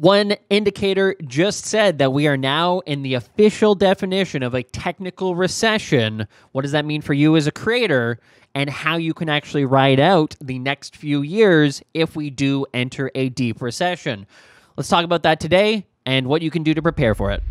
One indicator just said that we are now in the official definition of a technical recession. What does that mean for you as a creator? And how you can actually ride out the next few years if we do enter a deep recession. Let's talk about that today and what you can do to prepare for it.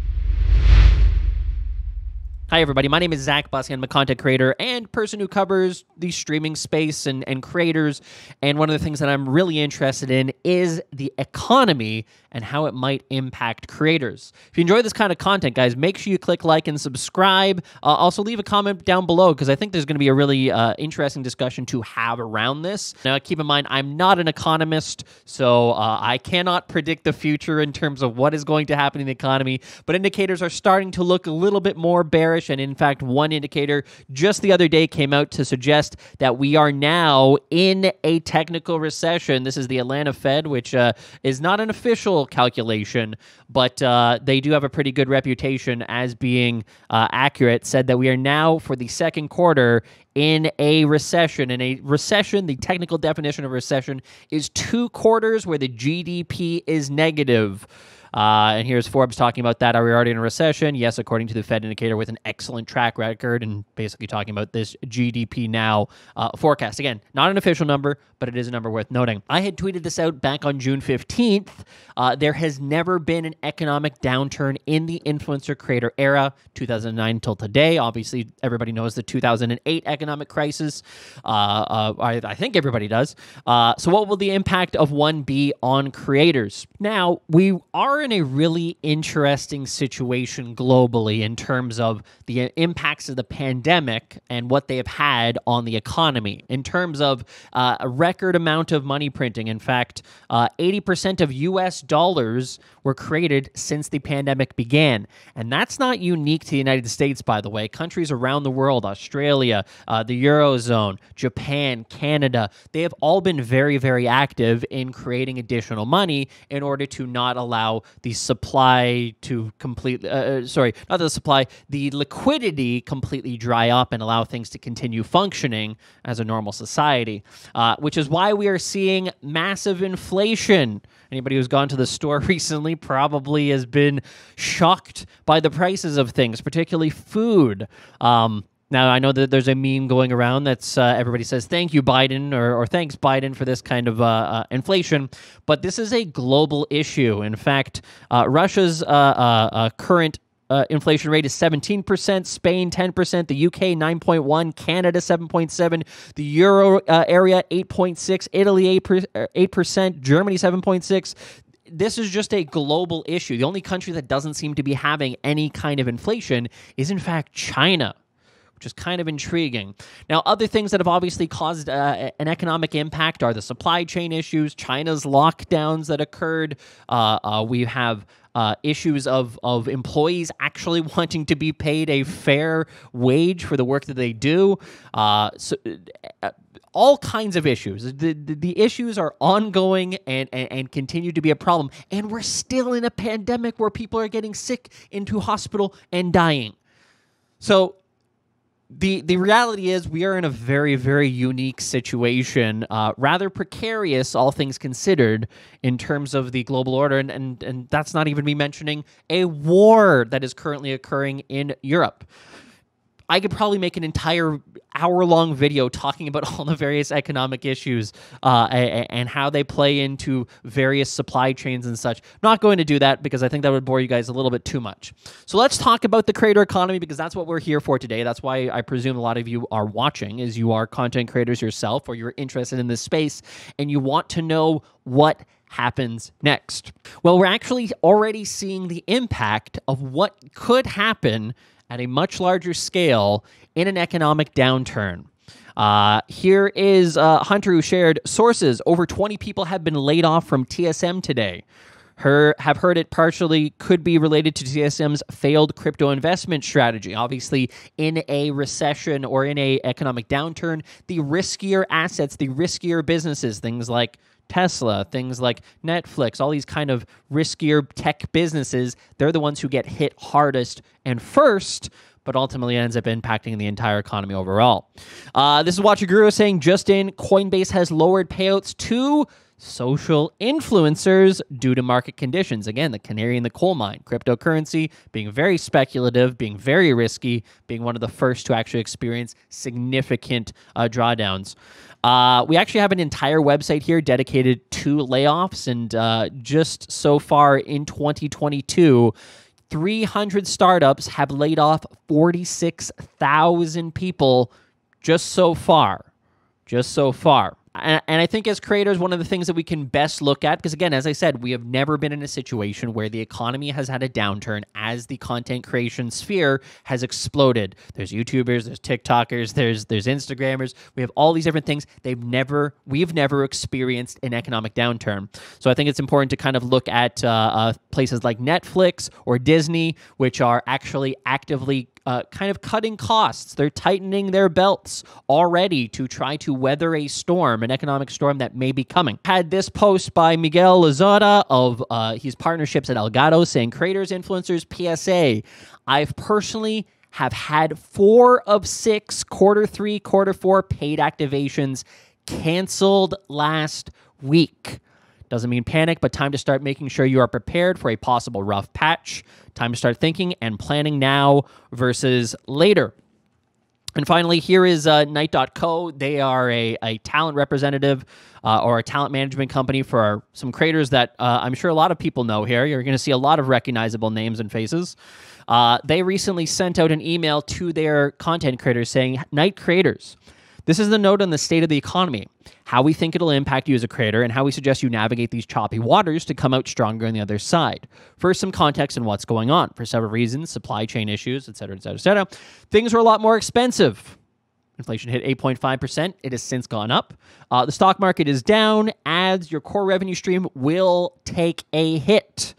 Hi, everybody. My name is Zach Bussey. I'm a content creator and person who covers the streaming space and, and creators. And one of the things that I'm really interested in is the economy and how it might impact creators. If you enjoy this kind of content, guys, make sure you click like and subscribe. Uh, also, leave a comment down below because I think there's going to be a really uh, interesting discussion to have around this. Now, keep in mind, I'm not an economist, so uh, I cannot predict the future in terms of what is going to happen in the economy, but indicators are starting to look a little bit more bearish bearish. And in fact, one indicator just the other day came out to suggest that we are now in a technical recession. This is the Atlanta Fed, which uh, is not an official calculation, but uh, they do have a pretty good reputation as being uh, accurate. Said that we are now, for the second quarter, in a recession. In a recession, the technical definition of recession is two quarters where the GDP is negative. Uh, and here's Forbes talking about that. Are we already in a recession? Yes, according to the Fed indicator, with an excellent track record, and basically talking about this GDP now uh, forecast. Again, not an official number, but it is a number worth noting. I had tweeted this out back on June 15th. Uh, there has never been an economic downturn in the influencer creator era, 2009 until today. Obviously, everybody knows the 2008 economic crisis. Uh, uh, I, I, think everybody does. Uh, so, what will the impact of one be on creators? Now, we are are in a really interesting situation globally in terms of the impacts of the pandemic and what they have had on the economy. In terms of uh, a record amount of money printing, in fact, uh, 80% of US dollars were created since the pandemic began. And that's not unique to the United States, by the way. Countries around the world, Australia, uh, the Eurozone, Japan, Canada, they have all been very, very active in creating additional money in order to not allow the supply to completely, uh, uh, sorry, not the supply, the liquidity completely dry up and allow things to continue functioning as a normal society, uh, which is why we are seeing massive inflation. Anybody who's gone to the store recently probably has been shocked by the prices of things, particularly food. Um, now I know that there's a meme going around that's uh, everybody says thank you Biden or, or thanks Biden for this kind of uh, uh, inflation, but this is a global issue. In fact, uh, Russia's uh, uh, current uh, inflation rate is 17%, Spain 10%, the UK 9.1, Canada 7.7, the euro uh, area 8.6, Italy 8%, 8%, Germany 7.6 this is just a global issue. The only country that doesn't seem to be having any kind of inflation is, in fact, China which is kind of intriguing. Now, other things that have obviously caused uh, an economic impact are the supply chain issues, China's lockdowns that occurred. Uh, uh, we have uh, issues of of employees actually wanting to be paid a fair wage for the work that they do. Uh, so, uh, all kinds of issues. The, the, the issues are ongoing and, and, and continue to be a problem. And we're still in a pandemic where people are getting sick into hospital and dying. So the the reality is we are in a very very unique situation uh, rather precarious all things considered in terms of the global order. And, and and that's not even me mentioning a war that is currently occurring in europe I could probably make an entire hour long video talking about all the various economic issues uh, and how they play into various supply chains and such. I'm not going to do that because I think that would bore you guys a little bit too much. So let's talk about the creator economy because that's what we're here for today. That's why I presume a lot of you are watching, is you are content creators yourself or you're interested in this space and you want to know what happens next. Well, we're actually already seeing the impact of what could happen at a much larger scale in an economic downturn. Uh, here is uh, Hunter who shared sources. Over 20 people have been laid off from TSM today. Her have heard it partially could be related to TSM's failed crypto investment strategy. Obviously, in a recession or in a economic downturn, the riskier assets, the riskier businesses, things like Tesla, things like Netflix, all these kind of riskier tech businesses, they're the ones who get hit hardest and first but ultimately ends up impacting the entire economy overall. Uh, this is Watcher Guru saying just in Coinbase has lowered payouts to social influencers due to market conditions. Again, the canary in the coal mine. Cryptocurrency being very speculative, being very risky, being one of the first to actually experience significant uh, drawdowns. Uh, we actually have an entire website here dedicated to layoffs, and uh, just so far in 2022, 300 startups have laid off 46,000 people just so far. Just so far and, I think as creators, one of the things that we can best look at, because again, as I said, we have never been in a situation where the economy has had a downturn as the content creation sphere has exploded. There's YouTubers, there's TikTokers, there's there's Instagrammers. We have all these different things. They've never, we've never experienced an economic downturn. So I think it's important to kind of look at uh, uh, places like Netflix or Disney, which are actually actively uh, kind of cutting costs. They're tightening their belts already to try to weather a storm, an economic storm that may be coming. Had this post by Miguel Lazada of uh, his partnerships at Elgato saying creators, influencers, PSA. I've personally have had four of six quarter three, quarter four paid activations canceled last week. Doesn't mean panic, but time to start making sure you are prepared for a possible rough patch. Time to start thinking and planning now versus later. And finally, here is uh, Night.co. They are a, a talent representative uh, or a talent management company for our, some creators that uh, I'm sure a lot of people know here. You're going to see a lot of recognizable names and faces. Uh, they recently sent out an email to their content creators saying, Night creators, this is the note on the state of the economy, how we think it'll impact you as a creator, and how we suggest you navigate these choppy waters to come out stronger on the other side. First, some context on what's going on. For several reasons, supply chain issues, et cetera, et cetera, et cetera. Things were a lot more expensive. Inflation hit 8.5%. It has since gone up. Uh, the stock market is down. Ads, your core revenue stream will take a hit.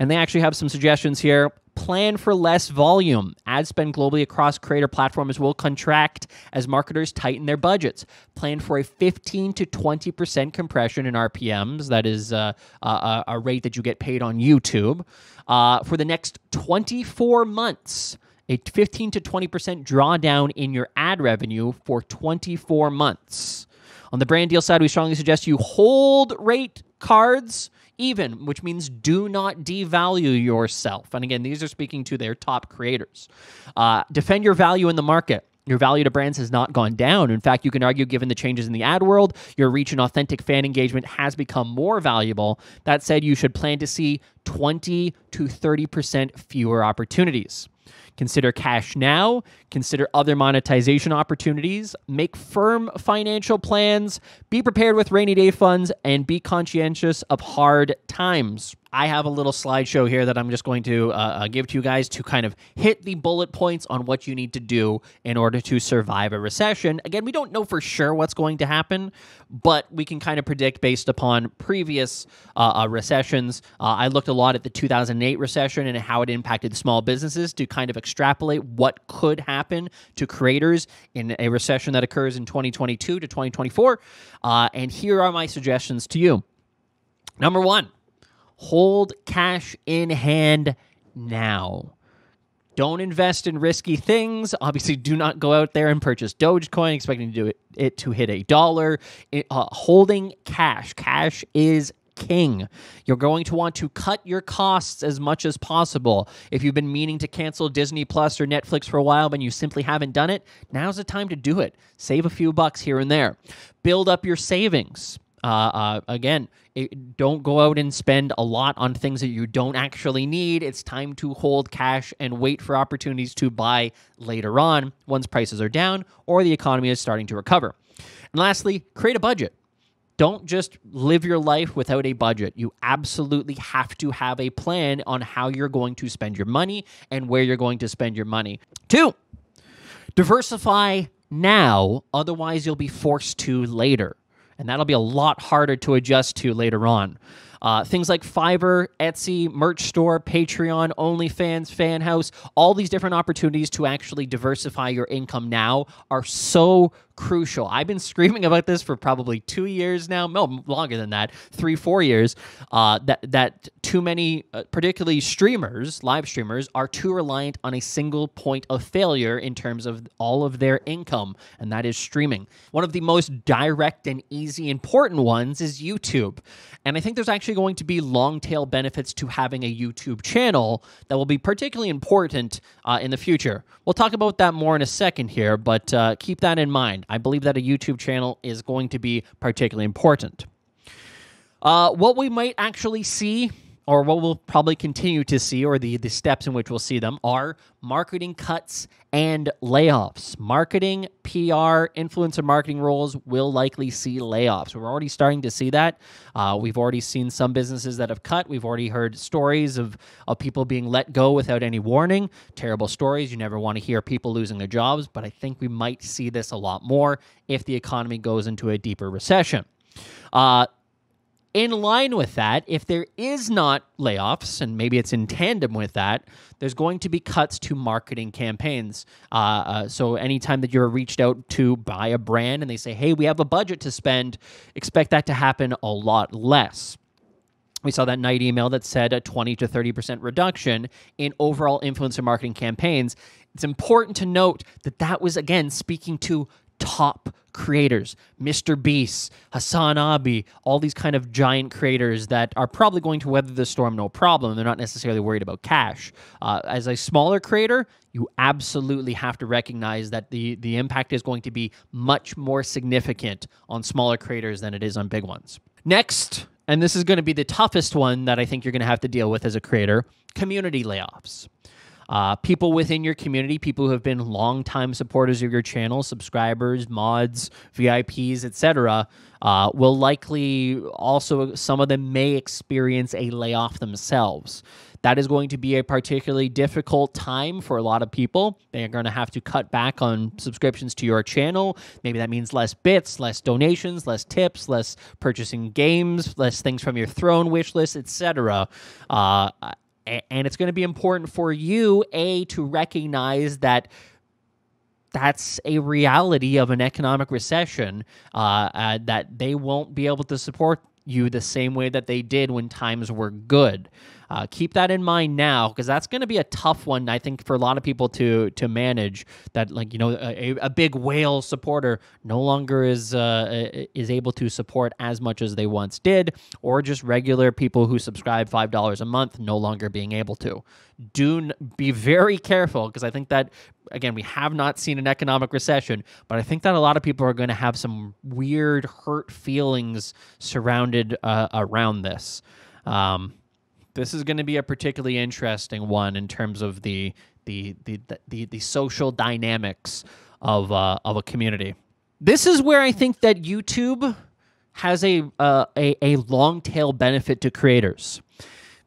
And they actually have some suggestions here plan for less volume. Ad spend globally across creator platforms will contract as marketers tighten their budgets. Plan for a 15 to 20% compression in RPMs. That is uh, a, a, rate that you get paid on YouTube. Uh, for the next 24 months, a 15 to 20% drawdown in your ad revenue for 24 months. On the brand deal side, we strongly suggest you hold rate cards even, which means do not devalue yourself. And again, these are speaking to their top creators. Uh, defend your value in the market. Your value to brands has not gone down. In fact, you can argue, given the changes in the ad world, your reach and authentic fan engagement has become more valuable. That said, you should plan to see 20 to 30% fewer opportunities. Consider cash now, consider other monetization opportunities, make firm financial plans, be prepared with rainy day funds, and be conscientious of hard times. I have a little slideshow here that I'm just going to uh, uh, give to you guys to kind of hit the bullet points on what you need to do in order to survive a recession. Again, we don't know for sure what's going to happen, but we can kind of predict based upon previous uh, uh recessions. Uh, I looked a lot at the 2008 recession and how it impacted small businesses to kind of extrapolate what could happen to creators in a recession that occurs in 2022 to 2024. Uh, and here are my suggestions to you. Number one, hold cash in hand now. Don't invest in risky things. Obviously, do not go out there and purchase Dogecoin expecting to do it, it to hit a dollar. It, uh, holding cash. Cash is king. You're going to want to cut your costs as much as possible. If you've been meaning to cancel Disney Plus or Netflix for a while, but you simply haven't done it, now's the time to do it. Save a few bucks here and there. Build up your savings. Uh, uh, again, it, don't go out and spend a lot on things that you don't actually need. It's time to hold cash and wait for opportunities to buy later on once prices are down or the economy is starting to recover. And lastly, create a budget. Don't just live your life without a budget. You absolutely have to have a plan on how you're going to spend your money and where you're going to spend your money. Two, diversify now, otherwise, you'll be forced to later and that'll be a lot harder to adjust to later on. Uh, things like Fiverr, Etsy, merch store, Patreon, OnlyFans, FanHouse, all these different opportunities to actually diversify your income now are so crucial. I've been screaming about this for probably two years now, no longer than that, three, four years. Uh, that that too many, uh, particularly streamers, live streamers, are too reliant on a single point of failure in terms of all of their income, and that is streaming. One of the most direct and easy, important ones is YouTube, and I think there's actually going to be long tail benefits to having a YouTube channel that will be particularly important uh, in the future. We'll talk about that more in a second here, but uh, keep that in mind. I believe that a YouTube channel is going to be particularly important. Uh, what we might actually see or what we'll probably continue to see, or the, the steps in which we'll see them, are marketing cuts and layoffs. Marketing, PR, influencer marketing roles will likely see layoffs. We're already starting to see that. Uh, we've already seen some businesses that have cut. We've already heard stories of, of people being let go without any warning. Terrible stories. You never want to hear people losing their jobs, but I think we might see this a lot more if the economy goes into a deeper recession. Uh, in line with that, if there is not layoffs, and maybe it's in tandem with that, there's going to be cuts to marketing campaigns. Uh, uh, so anytime that you're reached out to buy a brand and they say, hey, we have a budget to spend, expect that to happen a lot less. We saw that night email that said a 20 to 30% reduction in overall influencer marketing campaigns. It's important to note that that was, again, speaking to top creators Mr. Beast, HasanAbi, all these kind of giant creators that are probably going to weather the storm no problem. They're not necessarily worried about cash. Uh, as a smaller creator, you absolutely have to recognize that the, the impact is going to be much more significant on smaller creators than it is on big ones. Next, and this is going to be the toughest one that I think you're going to have to deal with as a creator community layoffs. Uh, people within your community, people who have been longtime supporters of your channel, subscribers, mods, VIPs, etc., uh, will likely also, some of them may experience a layoff themselves. That is going to be a particularly difficult time for a lot of people. They are going to have to cut back on subscriptions to your channel. Maybe that means less bits, less donations, less tips, less purchasing games, less things from your throne wish list, etc. Uh, and it's going to be important for you a to recognize that that's a reality of an economic recession uh, uh, that they won't be able to support you the same way that they did when times were good. Uh, keep that in mind now because that's going to be a tough one, I think, for a lot of people to to manage. That like you know a, a big whale supporter no longer is uh, is able to support as much as they once did, or just regular people who subscribe five dollars a month no longer being able to. Do be very careful because I think that again we have not seen an economic recession, but I think that a lot of people are going to have some weird hurt feelings surrounded uh, around this. Um, this is going to be a particularly interesting one in terms of the the the the, the social dynamics of uh, of a community. This is where I think that YouTube has a uh, a, a long tail benefit to creators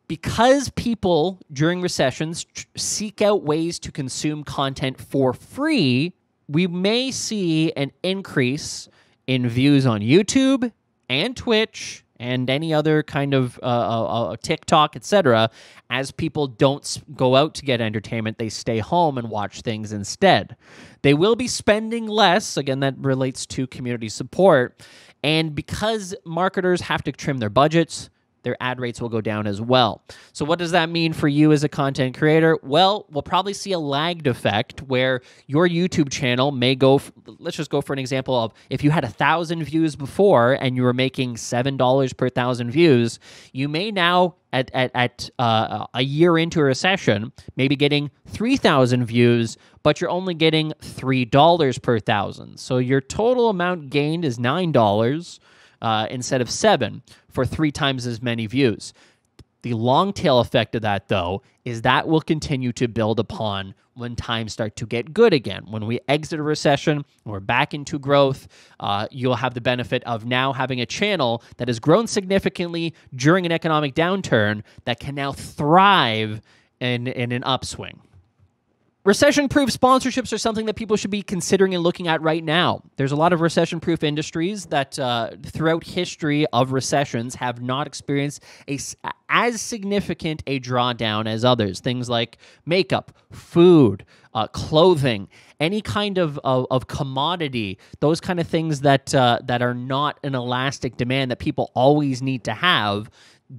because people during recessions seek out ways to consume content for free. We may see an increase in views on YouTube and Twitch and any other kind of uh, uh, uh TikTok, etc. As people don't go out to get entertainment, they stay home and watch things instead. They will be spending less. Again, that relates to community support. And because marketers have to trim their budgets, their ad rates will go down as well. So, what does that mean for you as a content creator? Well, we'll probably see a lagged effect where your YouTube channel may go. Let's just go for an example of if you had a thousand views before and you were making seven dollars per thousand views, you may now at at, at uh, a year into a recession, maybe getting three thousand views, but you're only getting three dollars per thousand. So your total amount gained is nine dollars uh, instead of seven for three times as many views. The long tail effect of that, though, is that will continue to build upon when times start to get good again. When we exit a recession, we're back into growth, uh, you'll have the benefit of now having a channel that has grown significantly during an economic downturn that can now thrive in, in an upswing. Recession proof sponsorships are something that people should be considering and looking at right now. There's a lot of recession proof industries that, uh, throughout history of recessions, have not experienced a, as significant a drawdown as others. Things like makeup, food, uh, clothing, any kind of, of, of, commodity, those kind of things that, uh, that are not an elastic demand that people always need to have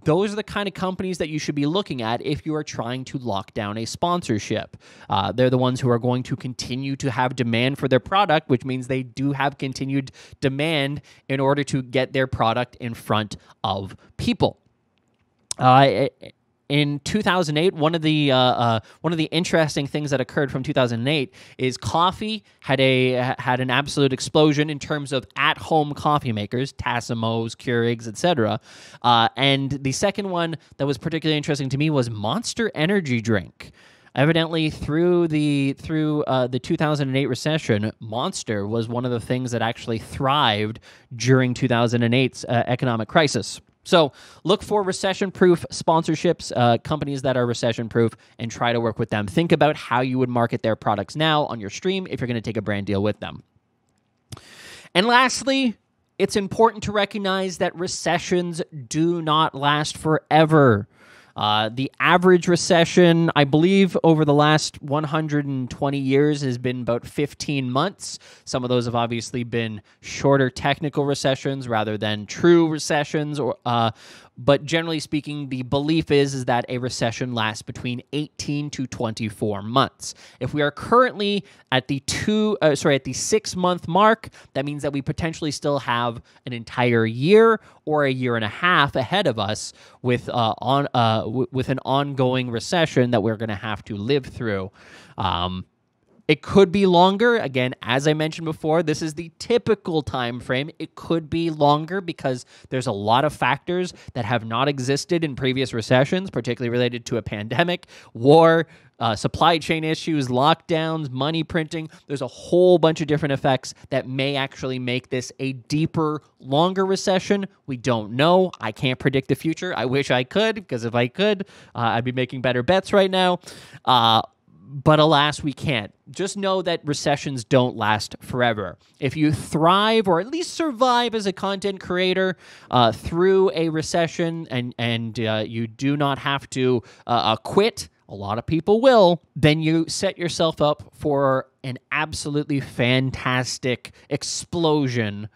those are the kind of companies that you should be looking at if you are trying to lock down a sponsorship. Uh, they're the ones who are going to continue to have demand for their product, which means they do have continued demand in order to get their product in front of people. Uh, in 2008, one of the uh, uh, one of the interesting things that occurred from 2008 is coffee had a had an absolute explosion in terms of at-home coffee makers, Tassimos, Keurigs, etc. Uh, and the second one that was particularly interesting to me was Monster Energy drink. Evidently, through the through uh, the 2008 recession, Monster was one of the things that actually thrived during 2008's uh, economic crisis. So look for recession proof sponsorships, uh, companies that are recession proof, and try to work with them. Think about how you would market their products now on your stream if you're going to take a brand deal with them. And lastly, it's important to recognize that recessions do not last forever. Uh, the average recession, I believe, over the last 120 years has been about 15 months. Some of those have obviously been shorter technical recessions rather than true recessions, or uh, but generally speaking, the belief is, is that a recession lasts between 18 to 24 months. If we are currently at the two, uh, sorry, at the six month mark, that means that we potentially still have an entire year or a year and a half ahead of us with uh, on uh, with an ongoing recession that we're going to have to live through. Um, it could be longer. Again, as I mentioned before, this is the typical time frame. It could be longer because there's a lot of factors that have not existed in previous recessions, particularly related to a pandemic, war, uh, supply chain issues, lockdowns, money printing. There's a whole bunch of different effects that may actually make this a deeper, longer recession. We don't know. I can't predict the future. I wish I could, because if I could, uh, I'd be making better bets right now. Uh, but alas, we can't. Just know that recessions don't last forever. If you thrive or at least survive as a content creator uh, through a recession and, and uh, you do not have to uh, uh quit, a lot of people will, then you set yourself up for an absolutely fantastic explosion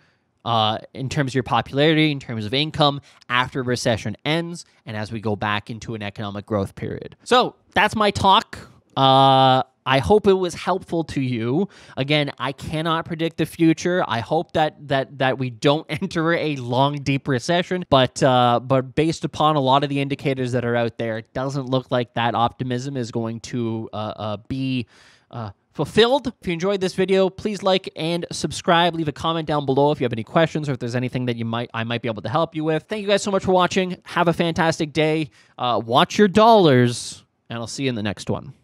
uh, in terms of your popularity, in terms of income after recession ends, and as we go back into an economic growth period. So that's my talk uh, I hope it was helpful to you. Again, I cannot predict the future. I hope that that that we don't enter a long, deep recession. But uh, but based upon a lot of the indicators that are out there, it doesn't look like that optimism is going to uh, uh, be. Uh, fulfilled. If you enjoyed this video, please like and subscribe. Leave a comment down below if you have any questions or if there's anything that you might I might be able to help you with. Thank you guys so much for watching. Have a fantastic day. Uh, watch your dollars, and I'll see you in the next one.